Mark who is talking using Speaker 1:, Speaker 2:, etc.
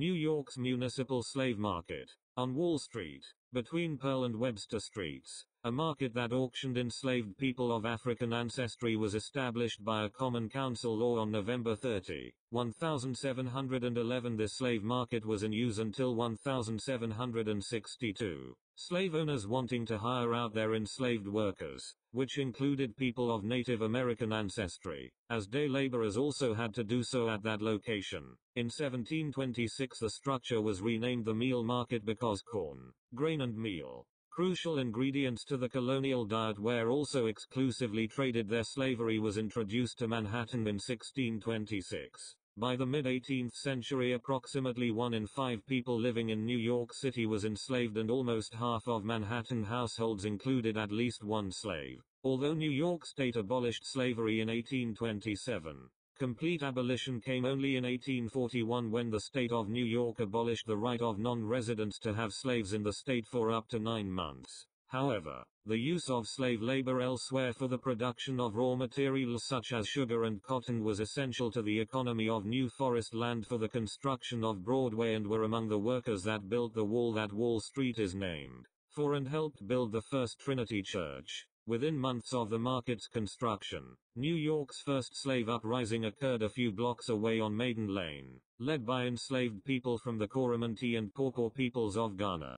Speaker 1: New York's municipal slave market. On Wall Street, between Pearl and Webster Streets, a market that auctioned enslaved people of African ancestry was established by a Common Council law on November 30, 1711. This slave market was in use until 1762. Slave owners wanting to hire out their enslaved workers, which included people of Native American ancestry, as day laborers also had to do so at that location. In 1726 the structure was renamed the meal market because corn, grain and meal, crucial ingredients to the colonial diet where also exclusively traded there slavery was introduced to Manhattan in 1626. By the mid-18th century approximately one in five people living in New York City was enslaved and almost half of Manhattan households included at least one slave. Although New York State abolished slavery in 1827, complete abolition came only in 1841 when the state of New York abolished the right of non-residents to have slaves in the state for up to nine months. However, the use of slave labor elsewhere for the production of raw materials such as sugar and cotton was essential to the economy of New Forest land for the construction of Broadway and were among the workers that built the wall that Wall Street is named for and helped build the First Trinity Church. Within months of the market's construction, New York's first slave uprising occurred a few blocks away on Maiden Lane, led by enslaved people from the Coromantee and Pawpaw peoples of Ghana.